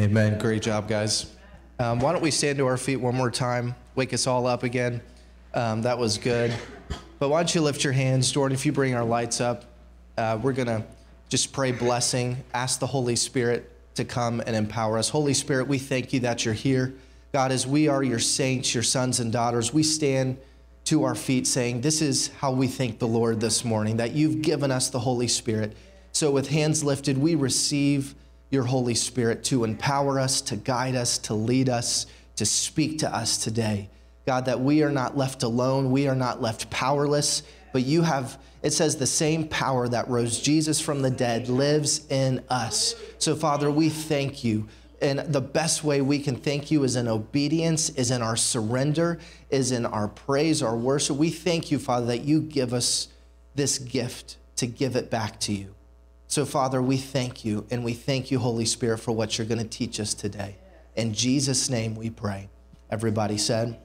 Amen. Great job, guys. Um, why don't we stand to our feet one more time? Wake us all up again. Um, that was good. But why don't you lift your hands, Jordan? If you bring our lights up, uh, we're going to just pray blessing, ask the Holy Spirit to come and empower us. Holy Spirit, we thank you that you're here. God, as we are your saints, your sons and daughters, we stand to our feet saying, This is how we thank the Lord this morning, that you've given us the Holy Spirit. So, with hands lifted, we receive your Holy Spirit to empower us, to guide us, to lead us, to speak to us today. God, that we are not left alone, we are not left powerless, but you have, it says, the same power that rose Jesus from the dead lives in us. So, Father, we thank you. And the best way we can thank you is in obedience, is in our surrender, is in our praise, our worship. We thank you, Father, that you give us this gift to give it back to you. So, Father, we thank you, and we thank you, Holy Spirit, for what you're going to teach us today. In Jesus' name we pray. Everybody said,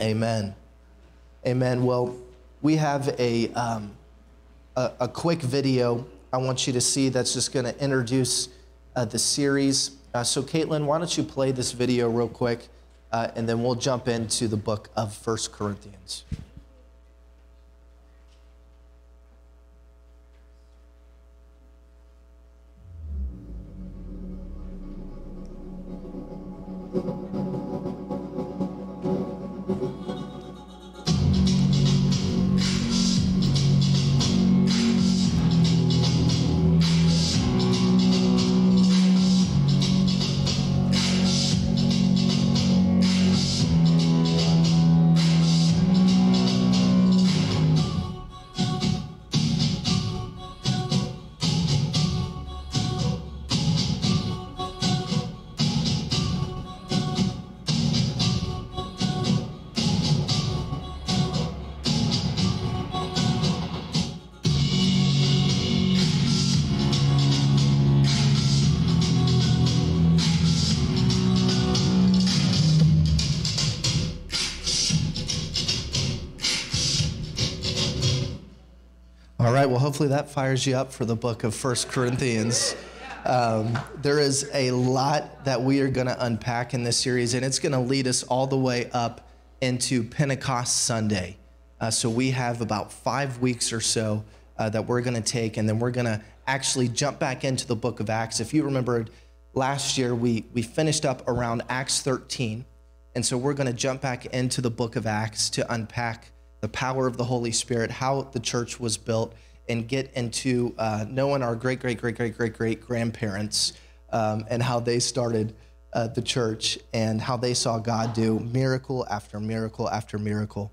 Amen. Amen. Well, we have a, um, a, a, quick video I want you to see that's just going to introduce uh, the series. Uh, so, Caitlin, why don't you play this video real quick, uh, and then we'll jump into the book of First Corinthians. Hopefully that fires you up for the book of First Corinthians. Um, there is a lot that we are going to unpack in this series, and it's going to lead us all the way up into Pentecost Sunday. Uh, so we have about five weeks or so uh, that we're going to take, and then we're going to actually jump back into the book of Acts. If you remembered last year, we, we finished up around Acts 13. And so we're going to jump back into the book of Acts to unpack the power of the Holy Spirit, how the church was built, and get into uh, knowing our great, great, great, great, great, great grandparents um, and how they started uh, the church and how they saw God do miracle after miracle after miracle.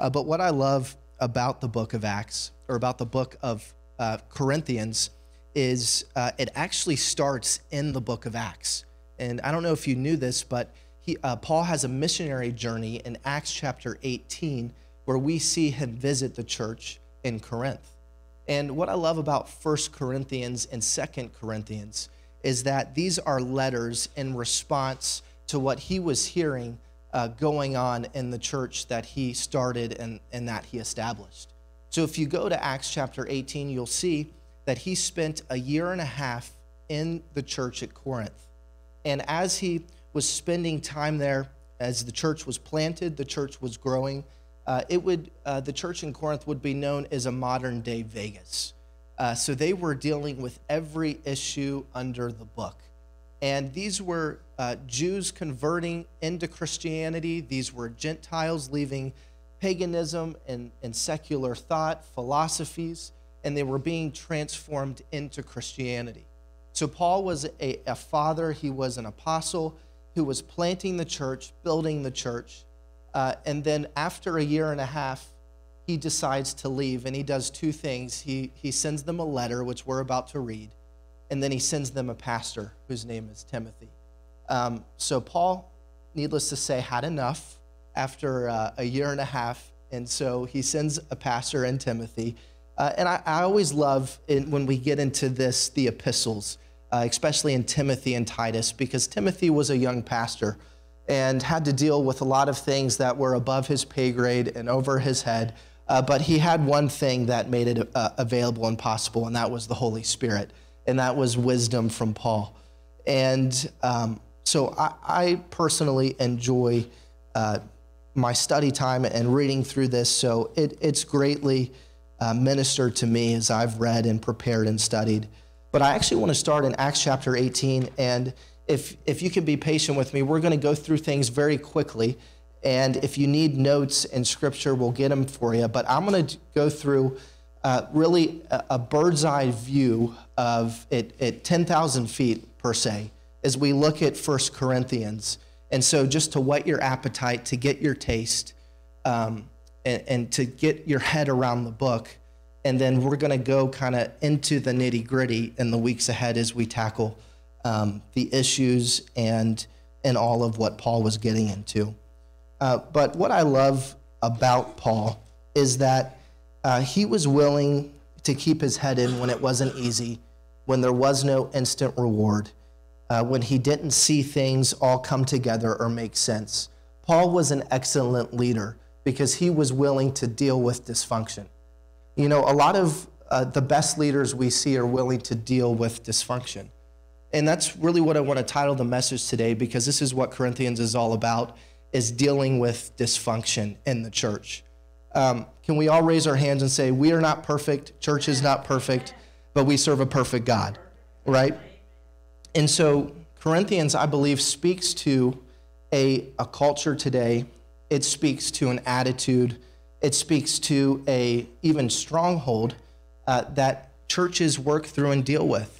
Uh, but what I love about the book of Acts or about the book of uh, Corinthians is uh, it actually starts in the book of Acts. And I don't know if you knew this, but he, uh, Paul has a missionary journey in Acts chapter 18 where we see him visit the church in Corinth. And what I love about First Corinthians and Second Corinthians is that these are letters in response to what he was hearing uh, going on in the church that he started and, and that he established. So if you go to Acts chapter 18, you'll see that he spent a year and a half in the church at Corinth. And as he was spending time there, as the church was planted, the church was growing, uh, it would uh, the church in Corinth would be known as a modern day Vegas. Uh, so they were dealing with every issue under the book, and these were uh, Jews converting into Christianity. These were Gentiles leaving paganism and, and secular thought, philosophies, and they were being transformed into Christianity. So Paul was a, a father. He was an apostle who was planting the church, building the church uh, and then after a year and a half, he decides to leave and he does two things. He, he sends them a letter, which we're about to read, and then he sends them a pastor whose name is Timothy. Um, so Paul, needless to say, had enough after uh, a year and a half. And so he sends a pastor and Timothy. Uh, and I, I, always love in, when we get into this, the epistles, uh, especially in Timothy and Titus, because Timothy was a young pastor and had to deal with a lot of things that were above his pay grade and over his head. Uh, but he had one thing that made it uh, available and possible, and that was the Holy Spirit, and that was wisdom from Paul. And um, so I, I, personally enjoy uh, my study time and reading through this. So it, it's greatly uh, ministered to me as I've read and prepared and studied. But I actually want to start in Acts chapter 18. And if, if you can be patient with me, we're going to go through things very quickly. And if you need notes in scripture, we'll get them for you. But I'm going to go through uh, really a, a, bird's eye view of it at 10,000 feet per se as we look at First Corinthians. And so, just to whet your appetite, to get your taste, um, and, and to get your head around the book. And then we're going to go kind of into the nitty gritty in the weeks ahead as we tackle um, the issues and, and all of what Paul was getting into. Uh, but what I love about Paul is that uh, he was willing to keep his head in when it wasn't easy, when there was no instant reward, uh, when he didn't see things all come together or make sense. Paul was an excellent leader because he was willing to deal with dysfunction. You know, a lot of uh, the best leaders we see are willing to deal with dysfunction. And that's really what I want to title the message today because this is what Corinthians is all about is dealing with dysfunction in the church. Um, can we all raise our hands and say, We are not perfect, church is not perfect, but we serve a perfect God, right? And so, Corinthians, I believe, speaks to a, a culture today it speaks to an attitude, it speaks to a even stronghold uh, that churches work through and deal with.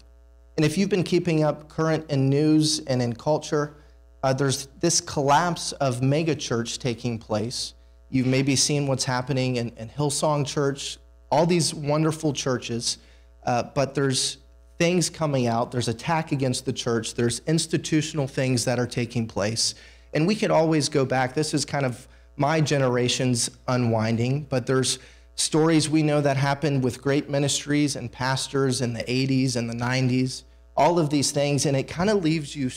And if you've been keeping up current in news and in culture, uh, there's this collapse of megachurch taking place. You've maybe seen what's happening in, in Hillsong Church, all these wonderful churches, uh, but there's things coming out. There's attack against the church. There's institutional things that are taking place. And we could always go back. This is kind of my generation's unwinding, but there's stories we know that happened with great ministries and pastors in the 80s and the 90s, all of these things, and it kind of leaves you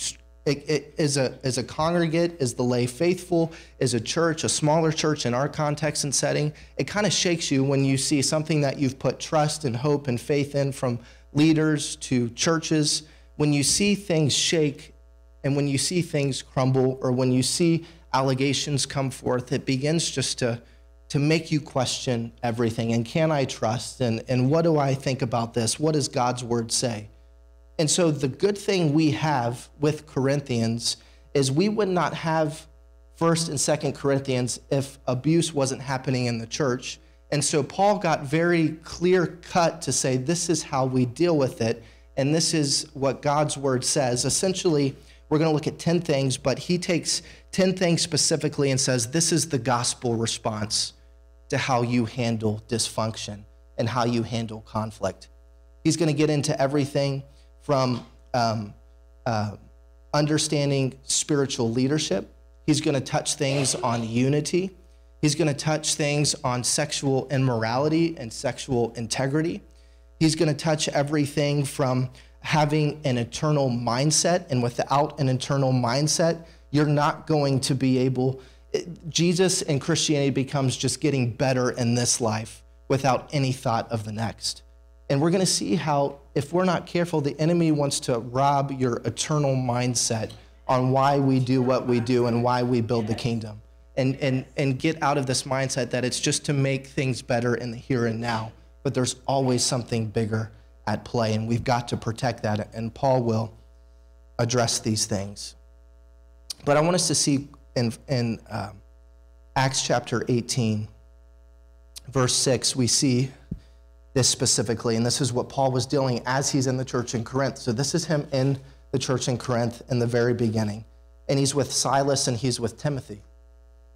it, it, as, a, as a congregate, as the lay faithful, as a church, a smaller church in our context and setting, it kind of shakes you when you see something that you've put trust and hope and faith in from leaders to churches. When you see things shake and when you see things crumble, or when you see allegations come forth, it begins just to, to make you question everything. And can I trust? And, and what do I think about this? What does God's word say? And so, the good thing we have with Corinthians is we would not have First and Second Corinthians if abuse wasn't happening in the church. And so Paul got very clear cut to say, this is how we deal with it. And this is what God's word says. Essentially, we're going to look at 10 things, but he takes 10 things specifically and says, This is the gospel response to how you handle dysfunction and how you handle conflict. He's going to get into everything from um, uh, understanding spiritual leadership, he's going to touch things on unity. He's going to touch things on sexual immorality and sexual integrity. He's going to touch everything from having an eternal mindset. And without an eternal mindset, you're not going to be able. Jesus and Christianity becomes just getting better in this life without any thought of the next. And we're going to see how, if we're not careful, the enemy wants to rob your eternal mindset on why we do what we do and why we build the kingdom. And, and, and get out of this mindset that it's just to make things better in the here and now. But there's always something bigger at play, and we've got to protect that. And Paul will address these things. But I want us to see in, in um, Acts chapter 18, verse 6, we see this specifically, and this is what Paul was dealing as he's in the church in Corinth. So this is him in the church in Corinth in the very beginning. And he's with Silas and he's with Timothy.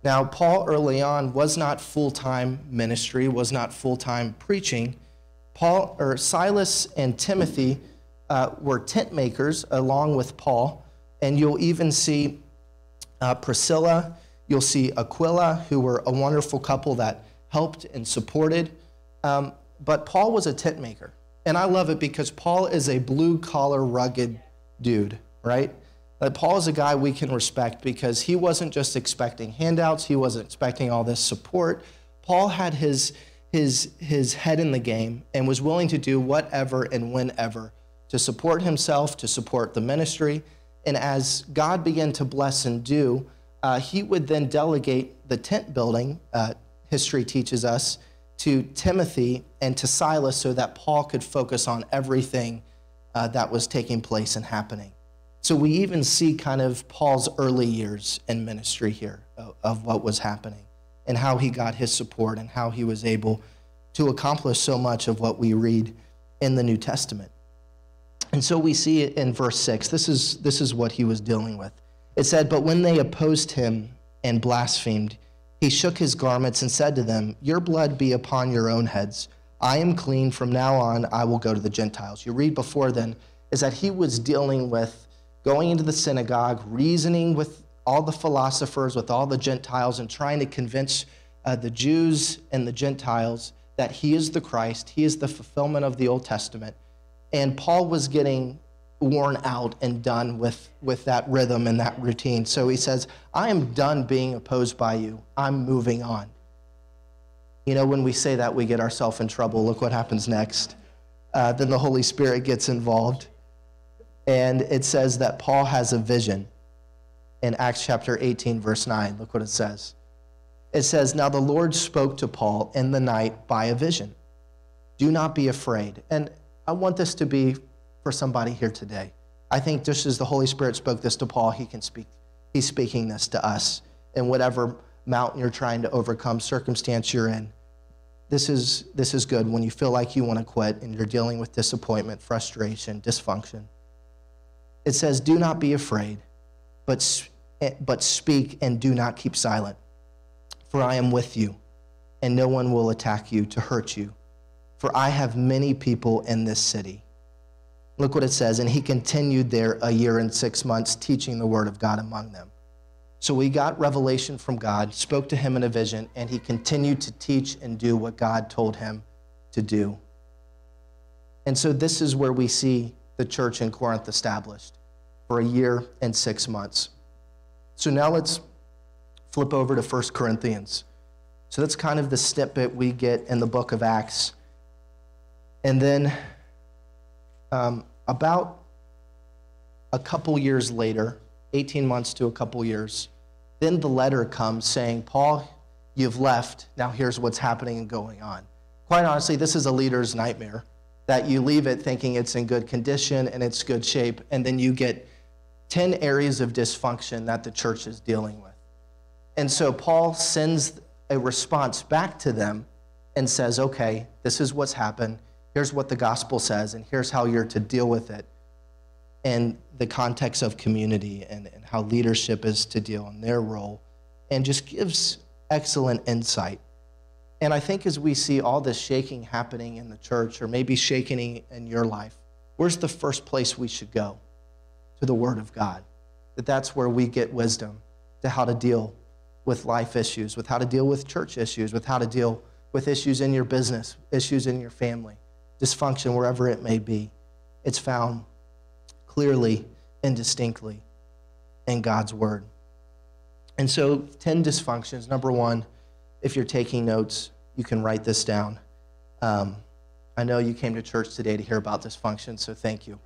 Now, Paul early on was not full time ministry, was not full time preaching, Paul or Silas and Timothy uh, were tent makers along with Paul, and you'll even see uh, Priscilla, you'll see Aquila, who were a wonderful couple that helped and supported. Um, but Paul was a tent maker, and I love it because Paul is a blue collar, rugged dude, right? That Paul is a guy we can respect because he wasn't just expecting handouts, he wasn't expecting all this support. Paul had his his, his head in the game and was willing to do whatever and whenever to support himself, to support the ministry. And as God began to bless and do, uh, he would then delegate the tent building, uh, history teaches us, to Timothy and to Silas so that Paul could focus on everything uh, that was taking place and happening. So we even see kind of Paul's early years in ministry here of, of what was happening and how he got his support and how he was able to accomplish so much of what we read in the New Testament. And so we see it in verse 6. This is, this is what he was dealing with. It said, But when they opposed him and blasphemed, he shook his garments and said to them, Your blood be upon your own heads. I am clean. From now on, I will go to the Gentiles. You read before then, is that he was dealing with going into the synagogue, reasoning with all the philosophers, with all the Gentiles, and trying to convince uh, the Jews and the Gentiles that he is the Christ, he is the fulfillment of the Old Testament. And Paul was getting worn out and done with, with that rhythm and that routine. So he says, I am done being opposed by you. I'm moving on. You know, when we say that, we get ourselves in trouble. Look what happens next. Uh, then the Holy Spirit gets involved. And it says that Paul has a vision in Acts chapter 18, verse 9. Look what it says. It says, Now the Lord spoke to Paul in the night by a vision. Do not be afraid. And I want this to be for somebody here today. I think just as the Holy Spirit spoke this to Paul, he can speak. He's speaking this to us in whatever mountain you're trying to overcome, circumstance you're in. This is, this is good when you feel like you want to quit and you're dealing with disappointment, frustration, dysfunction. It says, Do not be afraid, but, but speak and do not keep silent. For I am with you, and no one will attack you to hurt you. For I have many people in this city. Look what it says. And he continued there a year and six months, teaching the word of God among them. So we got revelation from God, spoke to him in a vision, and he continued to teach and do what God told him to do. And so this is where we see the church in Corinth established for a year and six months. So now let's flip over to 1 Corinthians. So that's kind of the snippet we get in the book of Acts. And then um, about a couple years later, 18 months to a couple years, then the letter comes saying, Paul, you've left. Now here's what's happening and going on. Quite honestly, this is a leader's nightmare that you leave it thinking it's in good condition and it's good shape, and then you get 10 areas of dysfunction that the church is dealing with. And so Paul sends a response back to them and says, okay, this is what's happened. Here's what the gospel says, and here's how you're to deal with it in the context of community and, and how leadership is to deal in their role, and just gives excellent insight. And I think as we see all this shaking happening in the church, or maybe shaking in your life, where's the first place we should go? To the Word of God. That that's where we get wisdom to how to deal with life issues, with how to deal with church issues, with how to deal with issues in your business, issues in your family dysfunction, wherever it may be, it's found clearly and distinctly in God's Word. And so, 10 dysfunctions. Number one, if you're taking notes, you can write this down. Um, I know you came to church today to hear about dysfunction, so thank you.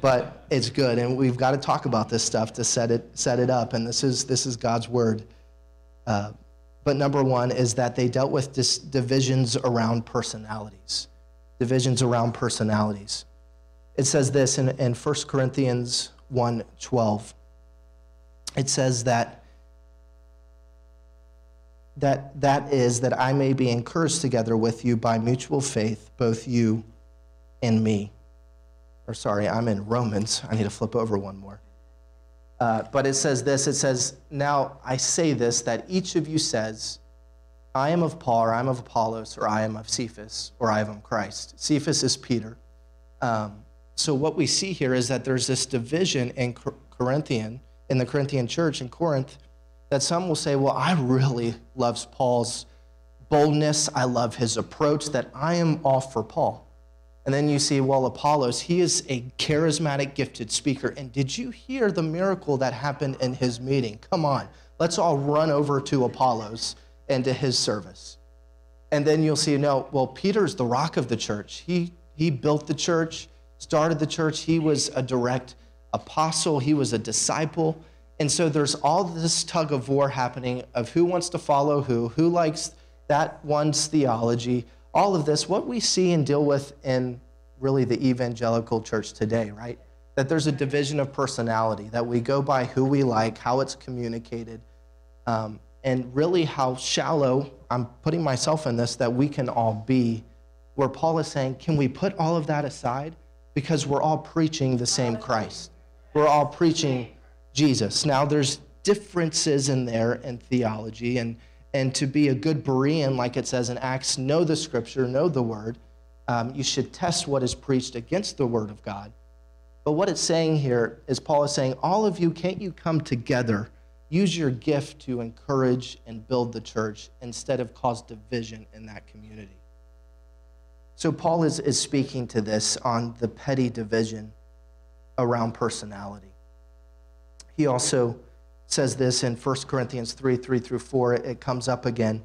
But it's good, and we've got to talk about this stuff to set it, set it up, and this is, this is God's Word. Uh, but number one is that they dealt with dis- divisions around personalities divisions around personalities. It says this in, in 1 Corinthians 1 12. It says that, that that is that I may be encouraged together with you by mutual faith, both you and me. Or sorry, I'm in Romans. I need to flip over one more. Uh, but it says this it says, Now I say this, that each of you says, I am of Paul, or I am of Apollos, or I am of Cephas, or I am of Christ. Cephas is Peter. Um, so what we see here is that there's this division in Corinthian, in the Corinthian church in Corinth, that some will say, well, I really love Paul's boldness. I love his approach, that I am off for Paul. And then you see, well, Apollos, he is a charismatic, gifted speaker. And did you hear the miracle that happened in his meeting? Come on, let's all run over to Apollos and to his service. And then you'll see, no, well, Peter's the rock of the church. He, he built the church, started the church. He was a direct apostle, he was a disciple. And so there's all this tug of war happening of who wants to follow who, who likes that one's theology, all of this, what we see and deal with in really the evangelical church today, right? That there's a division of personality, that we go by who we like, how it's communicated, um, and really how shallow, I'm putting myself in this, that we can all be. Where Paul is saying, can we put all of that aside? Because we're all preaching the same Christ. We're all preaching Jesus. Now, there's differences in there in theology, and, and to be a good Berean, like it says in Acts, know the scripture, know the word. Um, you should test what is preached against the word of God. But what it's saying here is Paul is saying, all of you, can't you come together? Use your gift to encourage and build the church instead of cause division in that community. So, Paul is, is speaking to this on the petty division around personality. He also says this in 1 Corinthians 3 3 through 4. It, comes up again.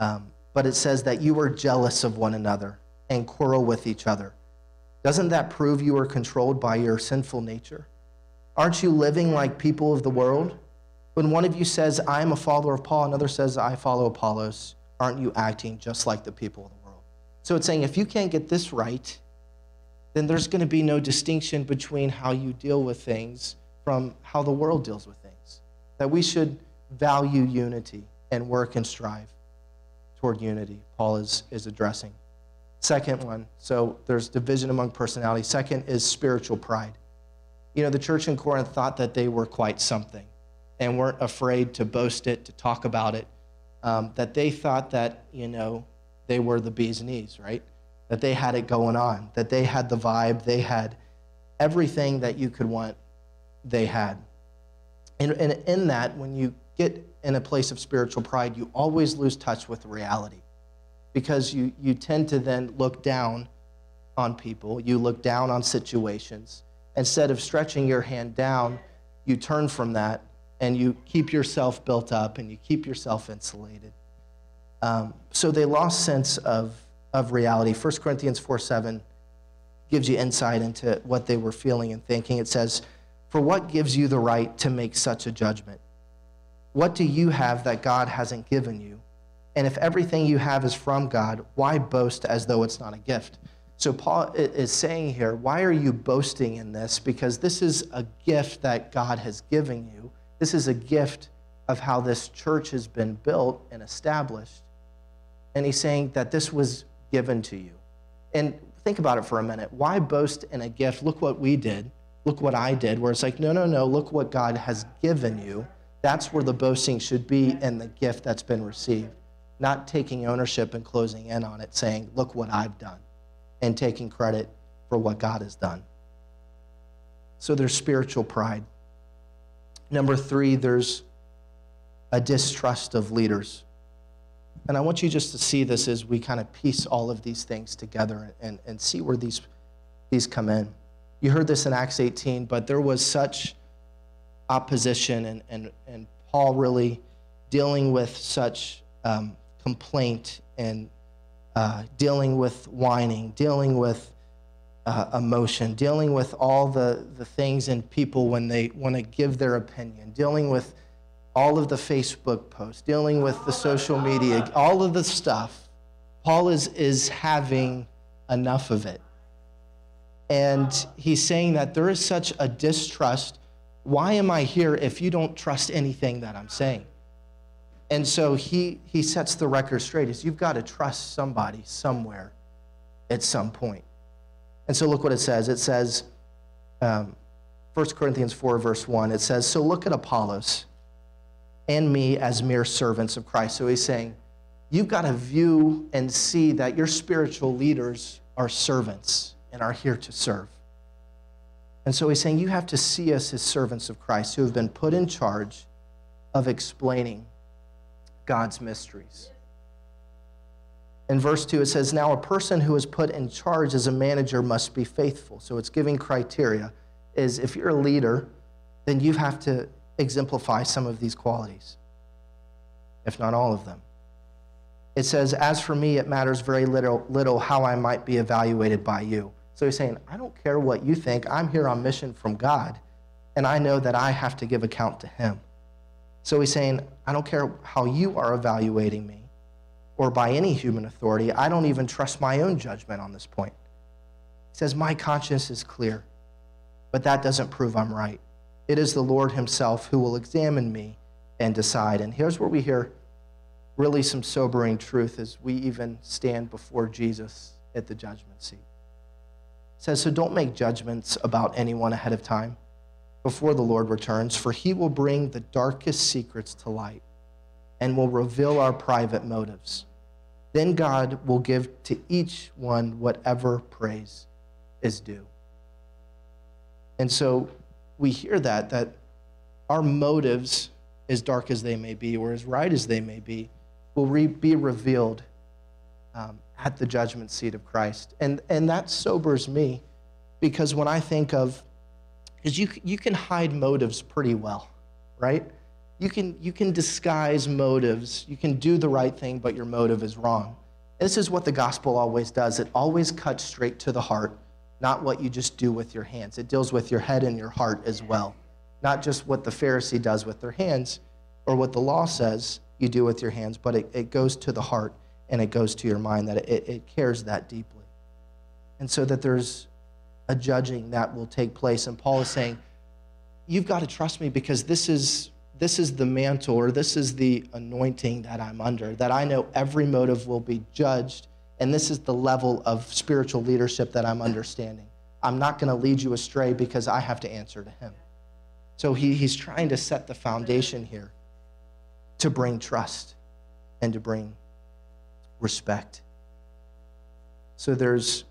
Um, but it says that you are jealous of one another and quarrel with each other. Doesn't that prove you are controlled by your sinful nature? Aren't you living like people of the world? When one of you says, I am a follower of Paul, another says, I follow Apollos, aren't you acting just like the people of the world? So it's saying if you can't get this right, then there's going to be no distinction between how you deal with things from how the world deals with things. That we should value unity and work and strive toward unity, Paul is, is addressing. Second one, so there's division among personality. Second is spiritual pride. You know, the church in Corinth thought that they were quite something and weren't afraid to boast it, to talk about it. Um, that they thought that, you know, they were the bee's knees, right? that they had it going on, that they had the vibe, they had everything that you could want, they had. And, and in that, when you get in a place of spiritual pride, you always lose touch with reality because you, you tend to then look down on people, you look down on situations. Instead of stretching your hand down, you turn from that and you keep yourself built up and you keep yourself insulated. Um, so they lost sense of of reality. 1 Corinthians 4 7 gives you insight into what they were feeling and thinking. It says, For what gives you the right to make such a judgment? What do you have that God hasn't given you? And if everything you have is from God, why boast as though it's not a gift? So, Paul is saying here, why are you boasting in this? Because this is a gift that God has given you. This is a gift of how this church has been built and established. And he's saying that this was given to you. And think about it for a minute. Why boast in a gift? Look what we did. Look what I did. Where it's like, no, no, no, look what God has given you. That's where the boasting should be in the gift that's been received, not taking ownership and closing in on it, saying, look what I've done, and taking credit for what God has done. So there's spiritual pride. Number three, there's a distrust of leaders. And I want you just to see this as we kind of piece all of these things together and, and see where these, these come in. You heard this in Acts 18, but there was such opposition and, and, and Paul really dealing with such um, complaint and uh, dealing with whining, dealing with uh, emotion, dealing with all the, the things in people when they want to give their opinion, dealing with all of the Facebook posts, dealing with the social media, all of the stuff, Paul is, is having enough of it. And he's saying that there is such a distrust. Why am I here if you don't trust anything that I'm saying? And so he, he sets the record straight is you've got to trust somebody somewhere at some point. And so look what it says. It says, um, 1 Corinthians 4, verse 1, it says, So look at Apollos and me as mere servants of Christ. So he's saying, you've got to view and see that your spiritual leaders are servants and are here to serve. And so he's saying, you have to see us as servants of Christ who have been put in charge of explaining God's mysteries. In verse 2, it says, Now a person who is put in charge as a manager must be faithful. So it's giving criteria is if you're a leader, then you have to exemplify some of these qualities, if not all of them. It says, As for me, it matters very little, little how I might be evaluated by you. So he's saying, I don't care what you think. I'm here on mission from God, and I know that I have to give account to him. So he's saying, I don't care how you are evaluating me or by any human authority. I don't even trust my own judgment on this point. He says, My conscience is clear, but that doesn't prove I'm right. It is the Lord Himself who will examine me and decide. And here's where we hear really some sobering truth as we even stand before Jesus at the judgment seat. It says, So don't make judgments about anyone ahead of time before the Lord returns, for he will bring the darkest secrets to light and will reveal our private motives. Then God will give to each one whatever praise is due. And so we hear that, that our motives, as dark as they may be, or as right as they may be, will re- be revealed um, at the judgment seat of Christ. And, and that sobers me because when I think of, because you, you can hide motives pretty well, right? You can, you can disguise motives. You can do the right thing, but your motive is wrong. This is what the gospel always does it always cuts straight to the heart, not what you just do with your hands. It deals with your head and your heart as well, not just what the Pharisee does with their hands or what the law says you do with your hands, but it, it goes to the heart and it goes to your mind that it, it cares that deeply. And so that there's a judging that will take place. And Paul is saying, You've got to trust me because this is this is the mantle or this is the anointing that I'm under, that I know every motive will be judged. And this is the level of spiritual leadership that I'm understanding. I'm not going to lead you astray because I have to answer to him. So he, he's trying to set the foundation here to bring trust and to bring respect. So there's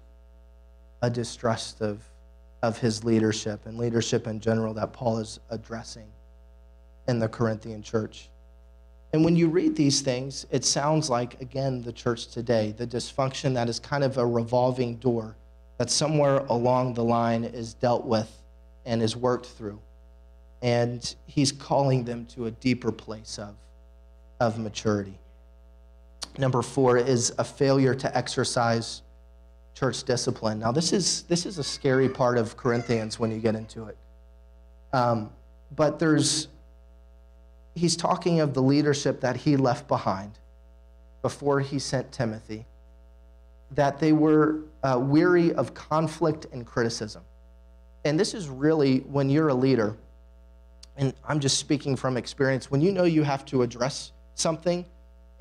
a distrust of, of his leadership and leadership in general that Paul is addressing in the Corinthian church. And when you read these things, it sounds like, again, the church today, the dysfunction that is kind of a revolving door that somewhere along the line is dealt with and is worked through. And he's calling them to a deeper place of, of maturity. Number four is a failure to exercise church discipline. Now, this is, this is a scary part of Corinthians when you get into it. Um, but there's he's talking of the leadership that he left behind before he sent Timothy, that they were uh, weary of conflict and criticism. And this is really when you're a leader, and I'm just speaking from experience, when you know you have to address something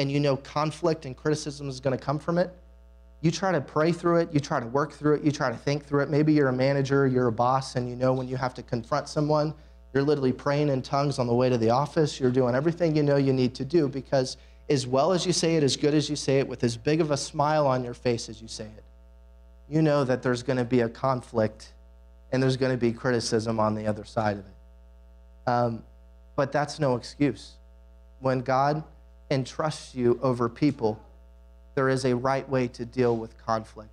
and you know conflict and criticism is going to come from it, you try to pray through it, you try to work through it, you try to think through it. Maybe you're a manager, you're a boss, and you know when you have to confront someone you're literally praying in tongues on the way to the office. You're doing everything you know you need to do because, as well as you say it, as good as you say it, with as big of a smile on your face as you say it, you know that there's going to be a conflict and there's going to be criticism on the other side of it. Um, but that's no excuse. When God entrusts you over people, there is a right way to deal with conflict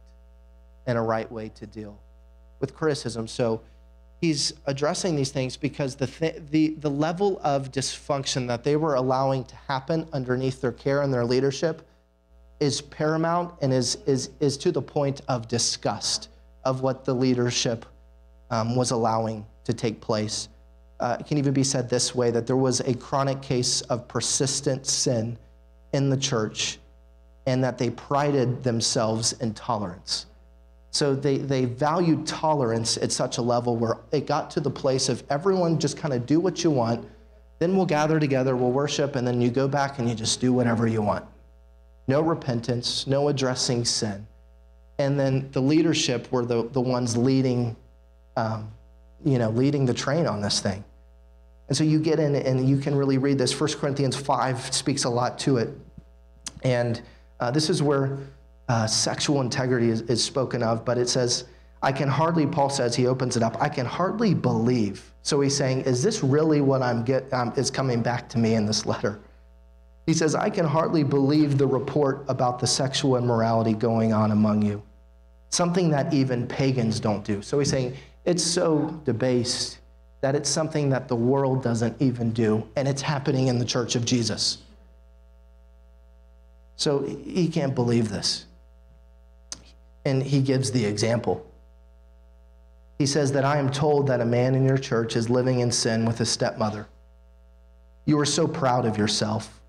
and a right way to deal with criticism. So, he's addressing these things because the, th- the, the level of dysfunction that they were allowing to happen underneath their care and their leadership is paramount and is, is, is to the point of disgust of what the leadership um, was allowing to take place. Uh, it can even be said this way that there was a chronic case of persistent sin in the church and that they prided themselves in tolerance. So they, they valued tolerance at such a level where it got to the place of everyone just kind of do what you want, then we'll gather together, we'll worship, and then you go back and you just do whatever you want. No repentance, no addressing sin. And then the leadership were the, the ones leading, um, you know, leading the train on this thing. And so you get in and you can really read this. 1 Corinthians 5 speaks a lot to it. And uh, this is where uh, sexual integrity is, is spoken of, but it says, I can hardly, Paul says, he opens it up, I can hardly believe. So he's saying, is this really what I'm get, um, is coming back to me in this letter? He says, I can hardly believe the report about the sexual immorality going on among you, something that even pagans don't do. So he's saying, it's so debased that it's something that the world doesn't even do, and it's happening in the church of Jesus. So he can't believe this and he gives the example. He says that I am told that a man in your church is living in sin with his stepmother. You are so proud of yourself,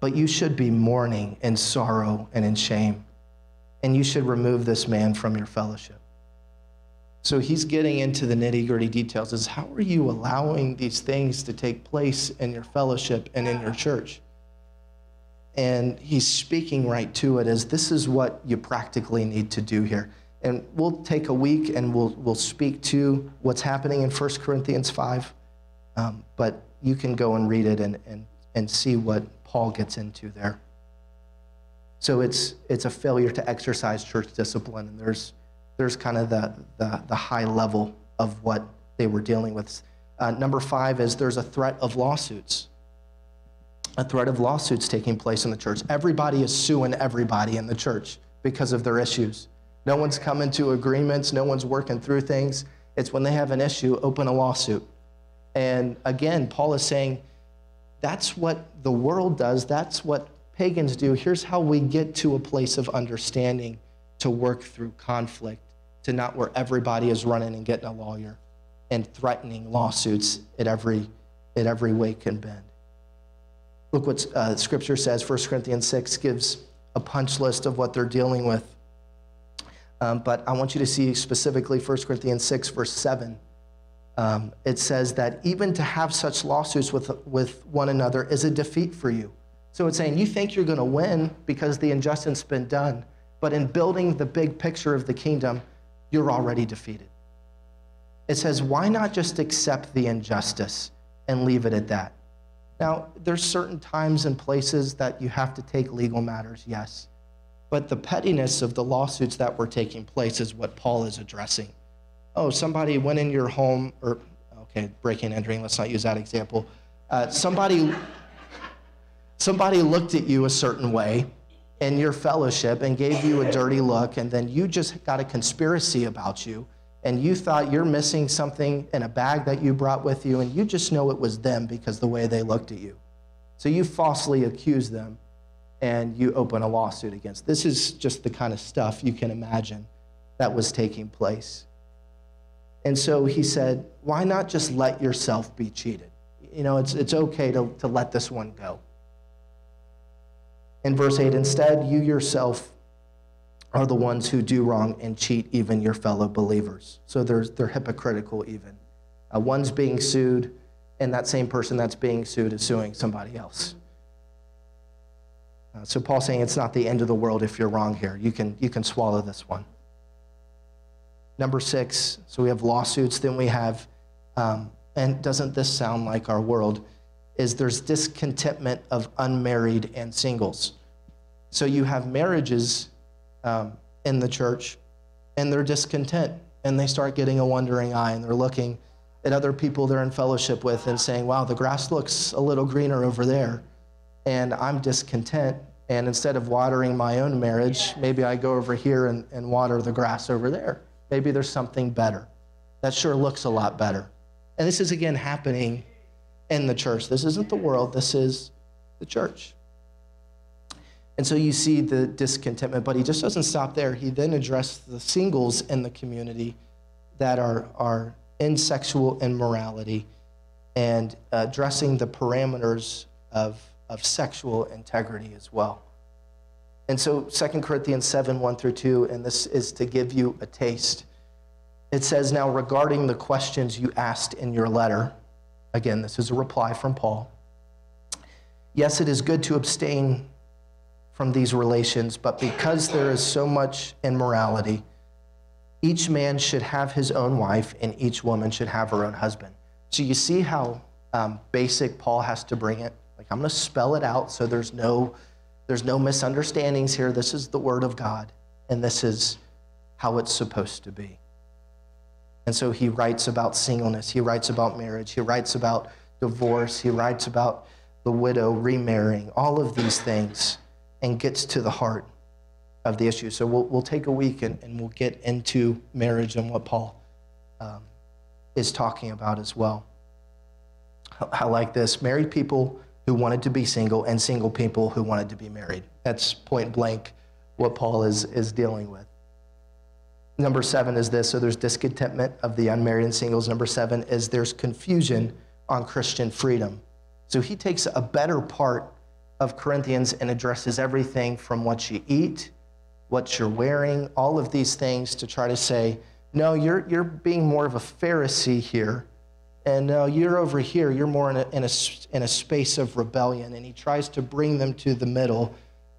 but you should be mourning in sorrow and in shame, and you should remove this man from your fellowship. So he's getting into the nitty gritty details is how are you allowing these things to take place in your fellowship and in your church? And he's speaking right to it as this is what you practically need to do here. And we'll take a week and we'll, we'll speak to what's happening in 1 Corinthians 5. Um, but you can go and read it and, and, and see what Paul gets into there. So it's, it's a failure to exercise church discipline. And there's, there's kind of the, the, the high level of what they were dealing with. Uh, number five is there's a threat of lawsuits. A threat of lawsuits taking place in the church. Everybody is suing everybody in the church because of their issues. No one's coming to agreements, no one's working through things. It's when they have an issue, open a lawsuit. And again, Paul is saying that's what the world does, that's what pagans do. Here's how we get to a place of understanding to work through conflict, to not where everybody is running and getting a lawyer and threatening lawsuits at every, at every wake and bend. Look what uh, Scripture says. 1 Corinthians 6 gives a punch list of what they're dealing with. Um, but I want you to see specifically 1 Corinthians 6, verse 7 um, it says that even to have such lawsuits with, with one another is a defeat for you. So it's saying you think you're going to win because the injustice has been done, but in building the big picture of the kingdom, you're already defeated. It says, why not just accept the injustice and leave it at that? Now, there's certain times and places that you have to take legal matters, yes. But the pettiness of the lawsuits that were taking place is what Paul is addressing oh, somebody went in your home, or, okay, breaking and entering, let's not use that example. Uh, somebody, somebody looked at you a certain way in your fellowship and gave you a dirty look, and then you just got a conspiracy about you, and you thought you're missing something in a bag that you brought with you, and you just know it was them because the way they looked at you. So you falsely accuse them, and you open a lawsuit against. This is just the kind of stuff you can imagine that was taking place. And so he said, Why not just let yourself be cheated? You know, it's, it's okay to, to let this one go. In verse 8, instead, you yourself are the ones who do wrong and cheat even your fellow believers. So they're, they're hypocritical, even. Uh, one's being sued, and that same person that's being sued is suing somebody else. Uh, so Paul's saying it's not the end of the world if you're wrong here. You can, you can swallow this one. Number six, so we have lawsuits, then we have, um, and doesn't this sound like our world? Is there's discontentment of unmarried and singles. So you have marriages um, in the church, and they're discontent, and they start getting a wandering eye, and they're looking at other people they're in fellowship with and saying, wow, the grass looks a little greener over there, and I'm discontent. And instead of watering my own marriage, maybe I go over here and, and water the grass over there. Maybe there's something better. That sure looks a lot better. And this is again happening in the church. This isn't the world, this is the church. And so you see the discontentment, but he just doesn't stop there. He then addressed the singles in the community that are, are in sexual immorality and uh, addressing the parameters of, of sexual integrity as well. And so 2 Corinthians 7 1 through 2, and this is to give you a taste. It says, Now regarding the questions you asked in your letter, again, this is a reply from Paul. Yes, it is good to abstain from these relations, but because there is so much immorality, each man should have his own wife, and each woman should have her own husband. So you see how um, basic Paul has to bring it? Like, I'm going to spell it out so there's no there's no misunderstandings here. This is the Word of God, and this is how it's supposed to be. And so he writes about singleness, he writes about marriage, he writes about divorce, he writes about the widow remarrying, all of these things, and gets to the heart of the issue. So we'll, we'll take a week and, and we'll get into marriage and what Paul um, is talking about as well. I like this married people who wanted to be single and single people who wanted to be married. That's point blank what Paul is, is dealing with. Number seven is this so there's discontentment of the unmarried and singles. Number seven is there's confusion on Christian freedom. So he takes a better part of Corinthians and addresses everything from what you eat, what you're wearing, all of these things to try to say, no, you're, you're being more of a Pharisee here. And no, you're over here, you're more in a, in, a, in a space of rebellion. And he tries to bring them to the middle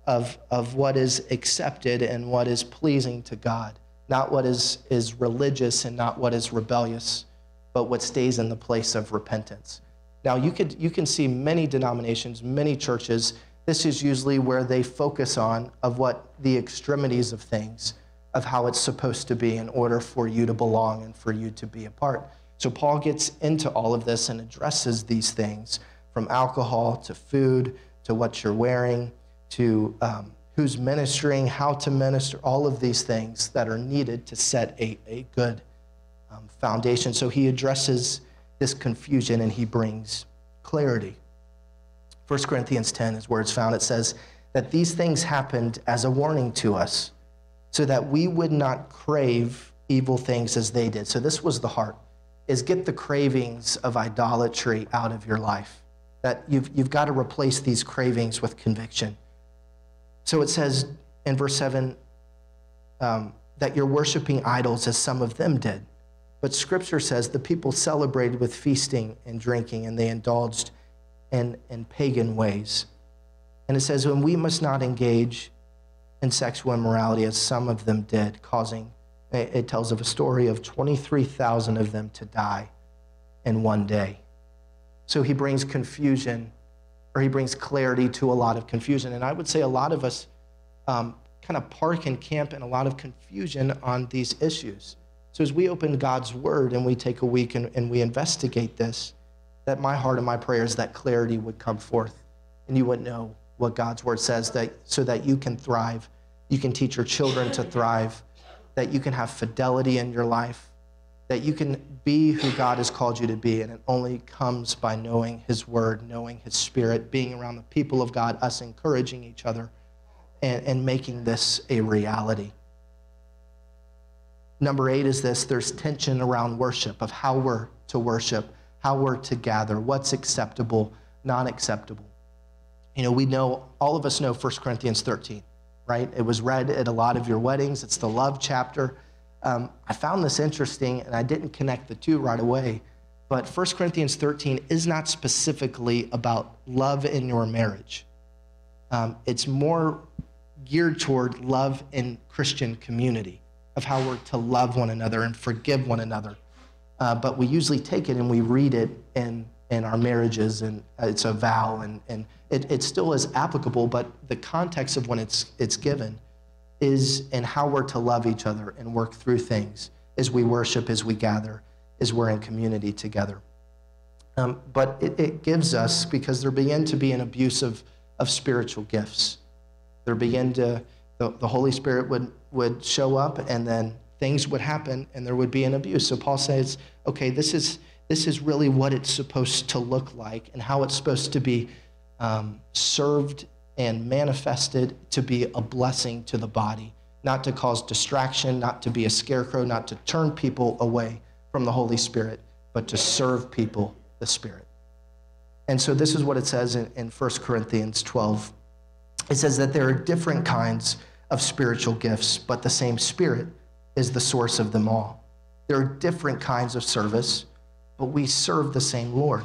of, of what is accepted and what is pleasing to God, not what is, is religious and not what is rebellious, but what stays in the place of repentance. Now, you, could, you can see many denominations, many churches, this is usually where they focus on of what the extremities of things, of how it's supposed to be in order for you to belong and for you to be a part. So Paul gets into all of this and addresses these things from alcohol to food to what you're wearing to um, who's ministering, how to minister, all of these things that are needed to set a, a good um, foundation. So he addresses this confusion and he brings clarity. 1 Corinthians 10 is where it's found. It says that these things happened as a warning to us so that we would not crave evil things as they did. So this was the heart is get the cravings of idolatry out of your life. That you've, you've got to replace these cravings with conviction. So it says in verse 7 um, that you're worshiping idols as some of them did. But scripture says the people celebrated with feasting and drinking, and they indulged in, in pagan ways. And it says, and we must not engage in sexual immorality as some of them did, causing, it tells of a story of 23,000 of them to die in one day. So he brings confusion, or he brings clarity to a lot of confusion. And I would say a lot of us um, kind of park and camp in a lot of confusion on these issues. So as we open God's word and we take a week and, and we investigate this, that my heart and my prayer is that clarity would come forth and you would know what God's word says that so that you can thrive. You can teach your children to thrive, that you can have fidelity in your life, that you can be who God has called you to be. And it only comes by knowing his word, knowing his spirit, being around the people of God, us encouraging each other, and, and making this a reality. Number eight is this there's tension around worship, of how we're to worship how we're to gather, what's acceptable, non acceptable. You know, we know, all of us know 1 Corinthians 13, right? It was read at a lot of your weddings, it's the love chapter. Um, I found this interesting and I didn't connect the two right away, but 1 Corinthians 13 is not specifically about love in your marriage. Um, it's more geared toward love in Christian community, of how we're to love one another and forgive one another uh, but we usually take it and we read it in, in our marriages, and it's a vow, and, and it, it still is applicable, but the context of when it's, it's given is in how we're to love each other and work through things as we worship, as we gather, as we're in community together. Um, but it, it, gives us, because there begin to be an abuse of, of spiritual gifts. There begin to, the, the Holy Spirit would, would show up, and then things would happen and there would be an abuse. So Paul says, okay, this is, this is really what it's supposed to look like and how it's supposed to be um, served and manifested to be a blessing to the body, not to cause distraction, not to be a scarecrow, not to turn people away from the Holy Spirit, but to serve people the Spirit. And so this is what it says in, in 1 Corinthians 12. It says that there are different kinds of spiritual gifts, but the same Spirit is the source of them all. There are different kinds of service, but we serve the same Lord.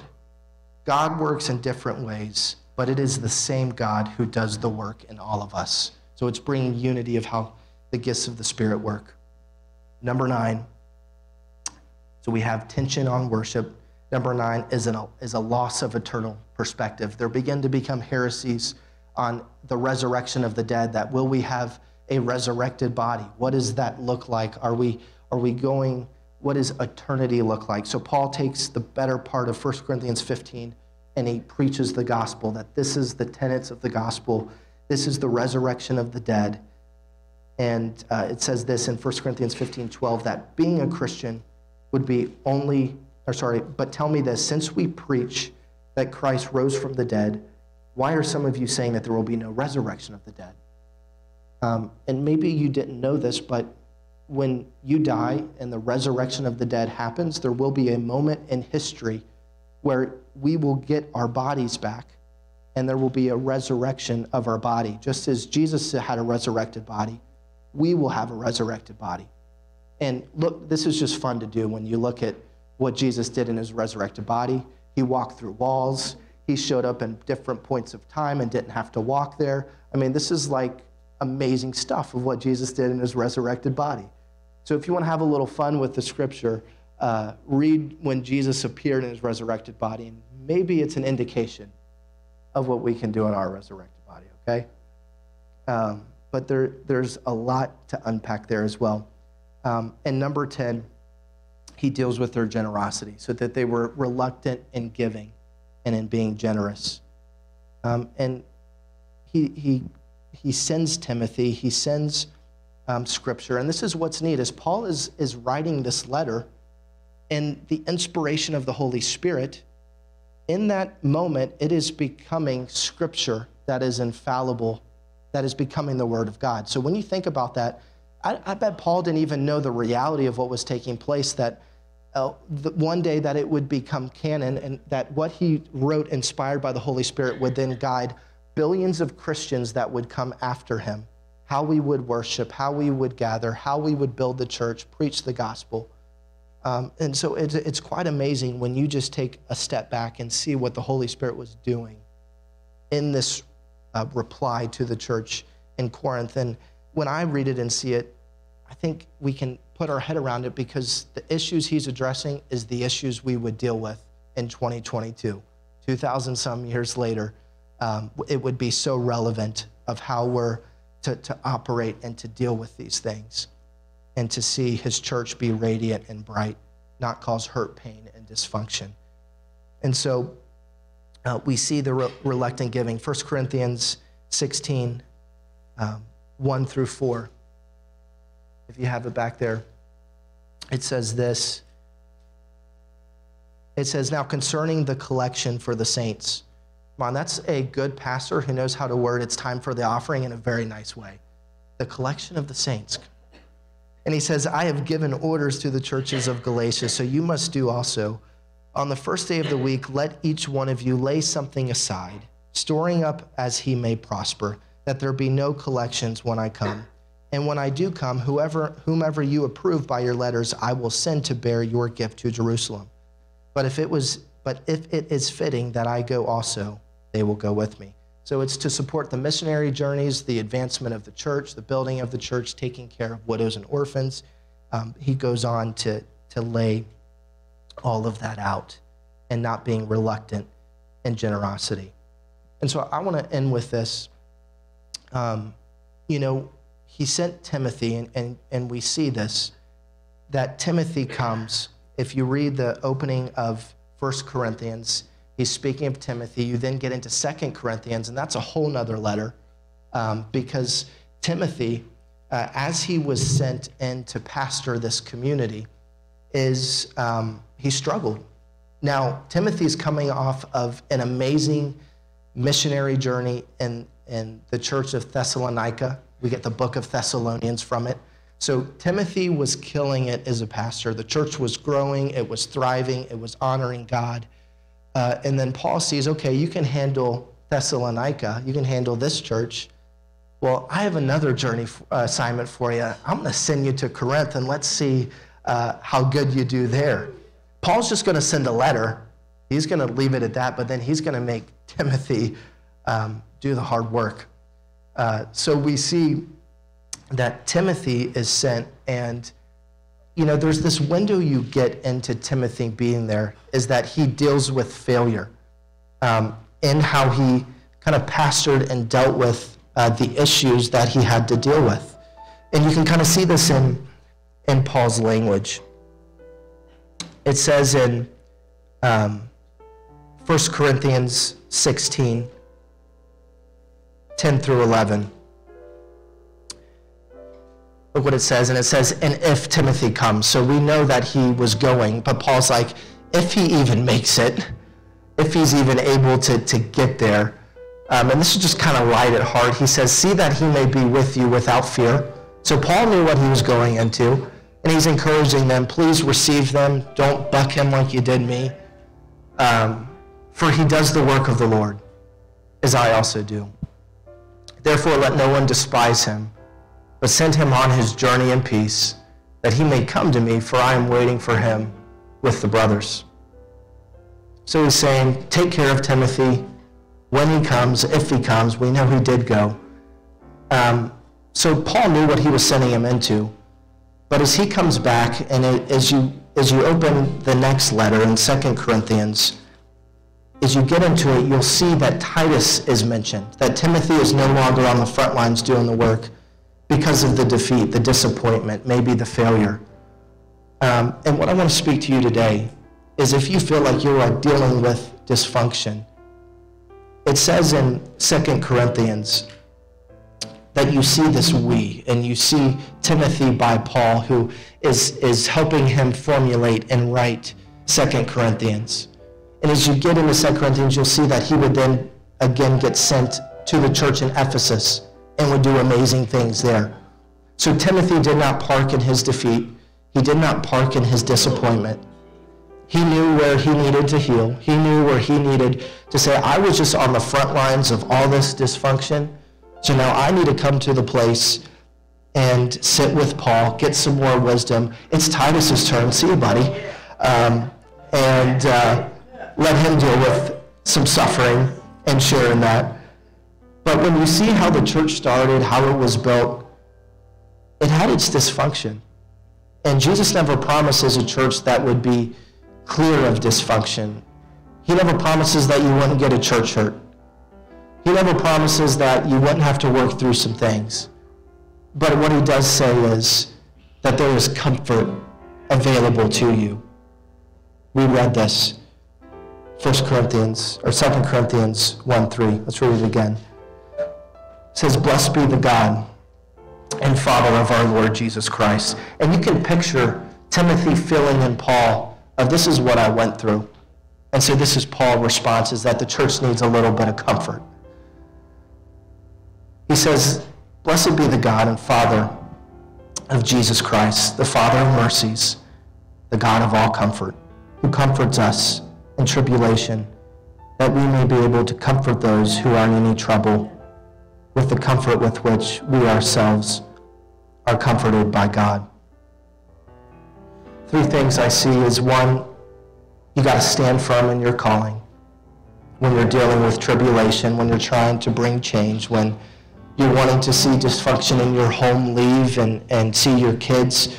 God works in different ways, but it is the same God who does the work in all of us. So it's bringing unity of how the gifts of the Spirit work. Number nine, so we have tension on worship. Number nine is, an, is a loss of eternal perspective. There begin to become heresies on the resurrection of the dead that will we have a resurrected body? What does that look like? Are we, are we going, what does eternity look like? So Paul takes the better part of 1 Corinthians 15 and he preaches the gospel that this is the tenets of the gospel. This is the resurrection of the dead. And uh, it says this in 1 Corinthians 15 12 that being a Christian would be only, or sorry, but tell me this since we preach that Christ rose from the dead, why are some of you saying that there will be no resurrection of the dead? Um, and maybe you didn't know this, but when you die and the resurrection of the dead happens, there will be a moment in history where we will get our bodies back and there will be a resurrection of our body. Just as Jesus had a resurrected body, we will have a resurrected body. And look, this is just fun to do when you look at what Jesus did in his resurrected body. He walked through walls, he showed up in different points of time and didn't have to walk there. I mean, this is like amazing stuff of what Jesus did in his resurrected body. So if you want to have a little fun with the scripture, uh, read when Jesus appeared in his resurrected body, and maybe it's an indication of what we can do in our resurrected body, okay? Um, but there, there's a lot to unpack there as well. Um, and number 10, he deals with their generosity, so that they were reluctant in giving and in being generous. Um, and he, he, he sends Timothy, he sends um, scripture. And this is what's neat is Paul is, is writing this letter and the inspiration of the Holy Spirit. In that moment, it is becoming scripture that is infallible, that is becoming the word of God. So when you think about that, I, I bet Paul didn't even know the reality of what was taking place, that uh, the, one day that it would become canon and that what he wrote inspired by the Holy Spirit would then guide billions of Christians that would come after him how we would worship, how we would gather, how we would build the church, preach the gospel. Um, and so it's, it's quite amazing when you just take a step back and see what the Holy Spirit was doing in this uh, reply to the church in Corinth. And when I read it and see it, I think we can put our head around it because the issues he's addressing is the issues we would deal with in 2022. 2,000 some years later, um, it would be so relevant of how we're to, to operate and to deal with these things and to see his church be radiant and bright, not cause hurt, pain, and dysfunction. And so uh, we see the re- reluctant giving. 1 Corinthians 16, um, 1 through 4. If you have it back there, it says this. It says, Now concerning the collection for the saints, Come on, that's a good pastor who knows how to word it's time for the offering in a very nice way. The collection of the saints. And he says, I have given orders to the churches of Galatia, so you must do also. On the first day of the week, let each one of you lay something aside, storing up as he may prosper, that there be no collections when I come. And when I do come, whoever, whomever you approve by your letters, I will send to bear your gift to Jerusalem. But if it was, but if it is fitting that I go also, they will go with me. So it's to support the missionary journeys, the advancement of the church, the building of the church, taking care of widows and orphans. Um, he goes on to, to lay all of that out and not being reluctant in generosity. And so I want to end with this. Um, you know, he sent Timothy, and, and, and we see this that Timothy comes. If you read the opening of First Corinthians, He's speaking of Timothy. You then get into Second Corinthians, and that's a whole nother letter um, because Timothy, uh, as he was sent in to pastor this community, is um, he struggled. Now, Timothy's coming off of an amazing missionary journey in, in the church of Thessalonica. We get the book of Thessalonians from it. So Timothy was killing it as a pastor. The church was growing, it was thriving, it was honoring God. Uh, and then Paul sees, okay, you can handle Thessalonica, you can handle this church. Well, I have another journey uh, assignment for you. I'm going to send you to Corinth and let's see uh, how good you do there. Paul's just going to send a letter. He's going to leave it at that, but then he's going to make Timothy um, do the hard work. Uh, so we see that Timothy is sent and you know, there's this window you get into Timothy being there is that he deals with failure um, in how he kind of pastored and dealt with uh, the issues that he had to deal with. And you can kind of see this in, in Paul's language. It says in um, 1 Corinthians 16, 10 through 11. Look what it says, and it says, and if Timothy comes. So we know that he was going, but Paul's like, if he even makes it, if he's even able to, to get there. Um, and this is just kind of light at heart. He says, see that he may be with you without fear, So Paul knew what he was going into, and he's encouraging them, please receive them. Don't buck him like you did me. Um, for he does the work of the Lord, as I also do. Therefore, let no one despise him, but send him on his journey in peace, that he may come to me, for I am waiting for him with the brothers. So he's saying, take care of Timothy when he comes, if he comes. We know he did go. Um, so Paul knew what he was sending him into. But as he comes back, and as you, as you open the next letter in 2 Corinthians, as you get into it, you'll see that Titus is mentioned, that Timothy is no longer on the front lines doing the work because of the defeat, the disappointment, maybe the failure. Um, and what I want to speak to you today is if you feel like you are dealing with dysfunction, it says in 2 Corinthians that you see this we, and you see Timothy by Paul, who is, is helping him formulate and write 2 Corinthians. And as you get into 2 Corinthians, you'll see that he would then again get sent to the church in Ephesus and would do amazing things there. So Timothy did not park in his defeat. He did not park in his disappointment. He knew where he needed to heal. He knew where he needed to say, I was just on the front lines of all this dysfunction. So now I need to come to the place and sit with Paul, get some more wisdom. It's Titus's turn. See you, buddy. Um, and uh, let him deal with some suffering and share in that. But when you see how the church started, how it was built, it had its dysfunction. And Jesus never promises a church that would be clear of dysfunction. He never promises that you wouldn't get a church hurt. He never promises that you wouldn't have to work through some things. But what he does say is that there is comfort available to you. We read this. 1 Corinthians, or 2 Corinthians 1 3. Let's read it again. It says, Blessed be the God and Father of our Lord Jesus Christ. And you can picture Timothy filling in Paul of this is what I went through. And so this is Paul's response is that the church needs a little bit of comfort. He says, Blessed be the God and Father of Jesus Christ, the Father of mercies, the God of all comfort, who comforts us in tribulation, that we may be able to comfort those who are in any trouble with the comfort with which we ourselves are comforted by God. Three things I see is one, you got to stand firm in your calling when you're dealing with tribulation, when you're trying to bring change, when you're wanting to see dysfunction in your home leave and, and see your kids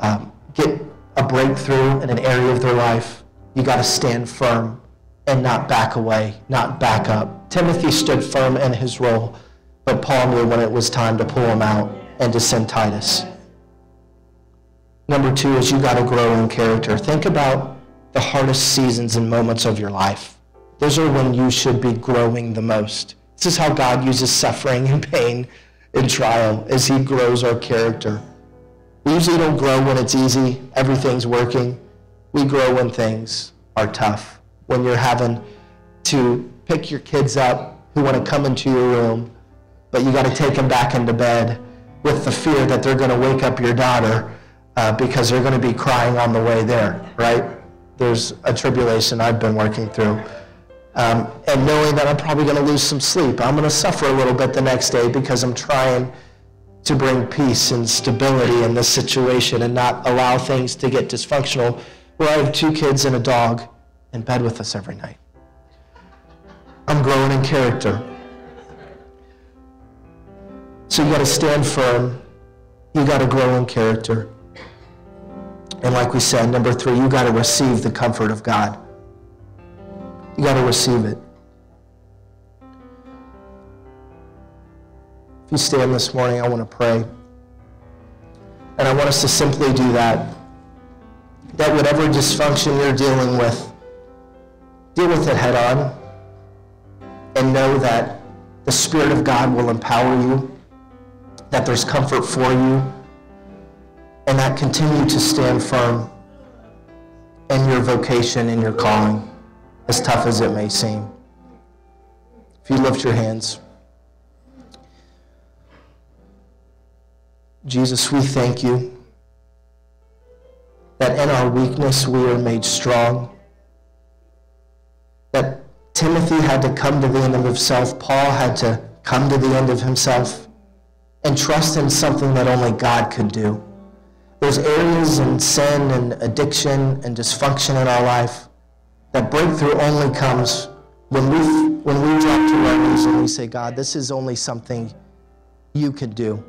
um, get a breakthrough in an area of their life, you got to stand firm and not back away, not back up. Timothy stood firm in his role, but Paul knew when it was time to pull him out and to send Titus. Number two is you got to grow in character. Think about the hardest seasons and moments of your life. Those are when you should be growing the most. This is how God uses suffering and pain and trial as he grows our character. We usually don't grow when it's easy, everything's working. We grow when things are tough. When you're having to pick your kids up who want to come into your room, but you got to take them back into bed with the fear that they're going to wake up your daughter uh, because they're going to be crying on the way there, right? There's a tribulation I've been working through. Um, and knowing that I'm probably going to lose some sleep. I'm going to suffer a little bit the next day because I'm trying to bring peace and stability in this situation and not allow things to get dysfunctional where I have two kids and a dog in bed with us every night. I'm growing in character. So you got to stand firm. You got to grow in character. And like we said, number three, you got to receive the comfort of God. You got to receive it. If you stand this morning, I want to pray. And I want us to simply do that. That whatever dysfunction you're dealing with, deal with it head on. And know that the Spirit of God will empower you, that there's comfort for you, and that continue to stand firm in your vocation, and your calling, as tough as it may seem. If you lift your hands. Jesus, we thank you that in our weakness we are made strong. That Timothy had to come to the end of himself, Paul had to come to the end of himself and trust in something that only God could do. There's areas in sin and addiction and dysfunction in our life that breakthrough only comes when we, when we drop to our knees and we say, God, this is only something you can do.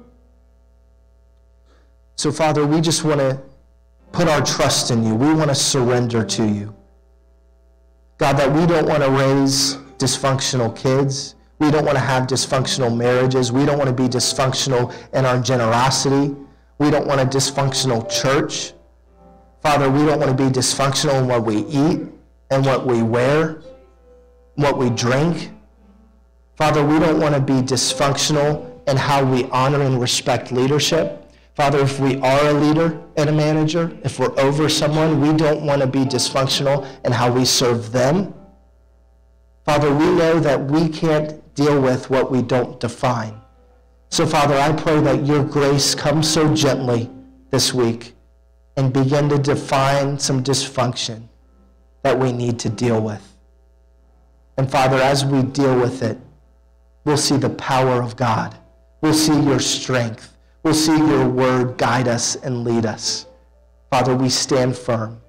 So, Father, we just want to put our trust in you. We want to surrender to you. God, that we don't want to raise dysfunctional kids. We don't want to have dysfunctional marriages. We don't want to be dysfunctional in our generosity. We don't want a dysfunctional church. Father, we don't want to be dysfunctional in what we eat and what we wear, what we drink. Father, we don't want to be dysfunctional in how we honor and respect leadership. Father, if we are a leader and a manager, if we're over someone, we don't want to be dysfunctional in how we serve them. Father, we know that we can't deal with what we don't define. So, Father, I pray that your grace comes so gently this week and begin to define some dysfunction that we need to deal with. And, Father, as we deal with it, we'll see the power of God. We'll see your strength We'll see your word guide us and lead us. Father, we stand firm.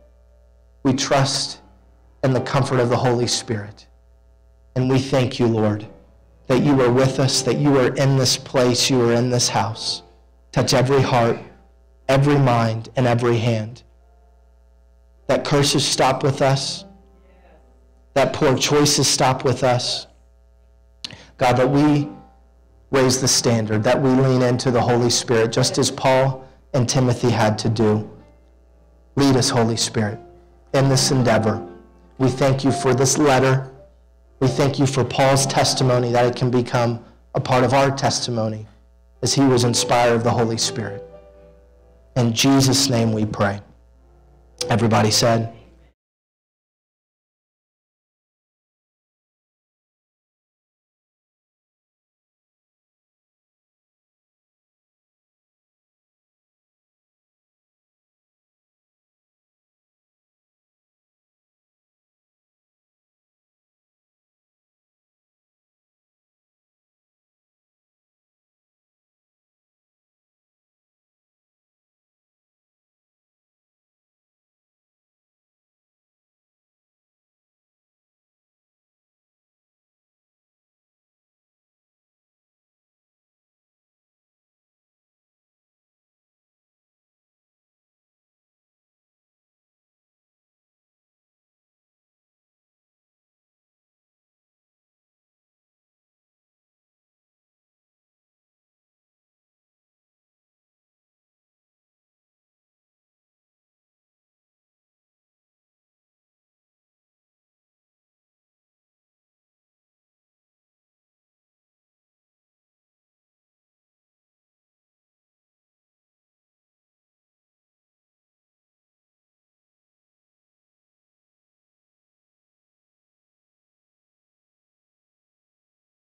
We trust in the comfort of the Holy Spirit. And we thank you, Lord, that you are with us, that you are in this place, you are in this house. Touch every heart, every mind, and every hand. That curses stop with us, that poor choices stop with us. God, that we raise the standard, that we lean into the Holy Spirit, just as Paul and Timothy had to do. Lead us, Holy Spirit, in this endeavor. We thank you for this letter. We thank you for Paul's testimony, that it can become a part of our testimony as he was inspired of the Holy Spirit. In Jesus' name we pray. Everybody said,